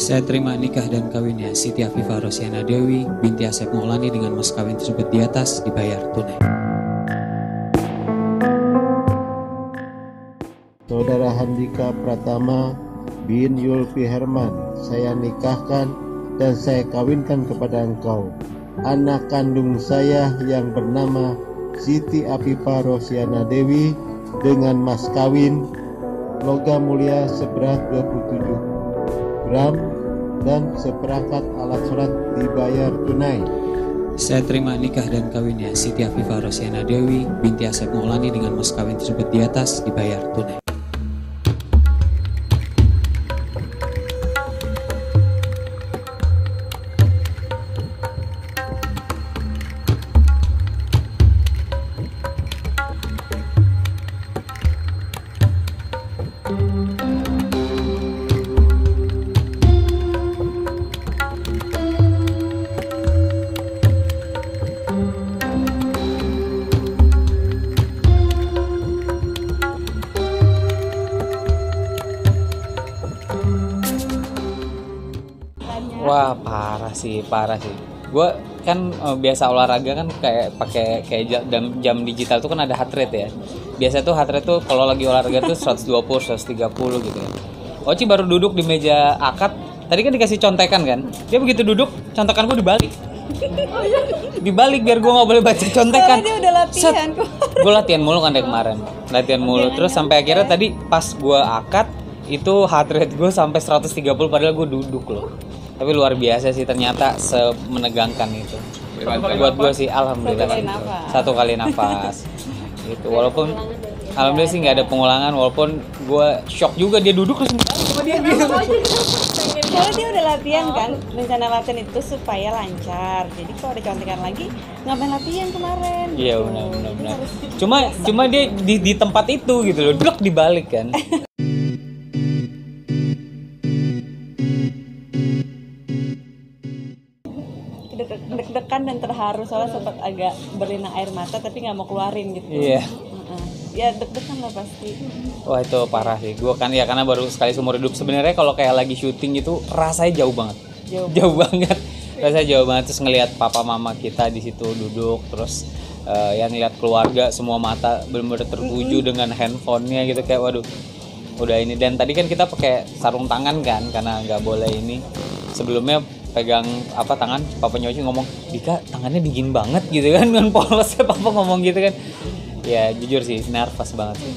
Saya terima nikah dan kawinnya Siti Afifah Rosiana Dewi binti Asep Maulani dengan mas kawin tersebut di atas dibayar tunai. Saudara Handika Pratama bin Yulfi Herman, saya nikahkan dan saya kawinkan kepada engkau anak kandung saya yang bernama Siti Afifah Rosiana Dewi dengan mas kawin logam mulia seberat 27 gram dan seperangkat alat sholat dibayar tunai. Saya terima nikah dan kawinnya Siti Afifah Rosiana Dewi binti Asep Maulani dengan mas kawin tersebut di atas dibayar tunai. Wah parah sih, parah sih. Gue kan eh, biasa olahraga kan kayak pakai kayak ja- jam, jam digital tuh kan ada heart rate ya. Biasa tuh heart rate tuh kalau lagi olahraga tuh 120, 130 gitu ya. Oci baru duduk di meja akad. Tadi kan dikasih contekan kan. Dia begitu duduk, contekan gue dibalik. dibalik biar gue nggak boleh baca contekan. Soalnya dia udah latihan gue latihan mulu kan dari kemarin latihan mulu terus sampai akhirnya tadi pas gue akad itu heart rate gue sampai 130 padahal gue duduk loh tapi luar biasa sih ternyata semenegangkan itu. Buat gue sih alhamdulillah. Satu kali gitu. nafas. satu kali nafas. Gitu. Walaupun alhamdulillah sih nggak ada pengulangan walaupun gue shock juga dia duduk terus sama dia gitu Soalnya dia udah latihan kan, rencana latihan itu supaya lancar. Jadi kalau ada contekan lagi, ngapain latihan kemarin? iya benar benar benar. Cuma cuma dia di, di tempat itu gitu loh duduk dibalik kan deg-degan dan terharu soalnya sempat agak berlinang air mata tapi nggak mau keluarin gitu. Iya. Heeh. Ya deg-degan lah pasti. Wah itu parah sih. Gue kan ya karena baru sekali seumur hidup. Sebenarnya kalau kayak lagi syuting itu rasanya jauh banget. Jauh. Jauh banget. Rasanya jauh banget terus ngelihat papa mama kita di situ duduk terus eh, ya ngeliat keluarga semua mata benar-benar tertuju dengan handphonenya gitu kayak waduh udah ini dan tadi kan kita pakai sarung tangan kan karena nggak boleh ini sebelumnya pegang apa tangan papa Nyoci ngomong Dika tangannya dingin banget gitu kan dengan polosnya papa ngomong gitu kan. Ya jujur sih nervous banget sih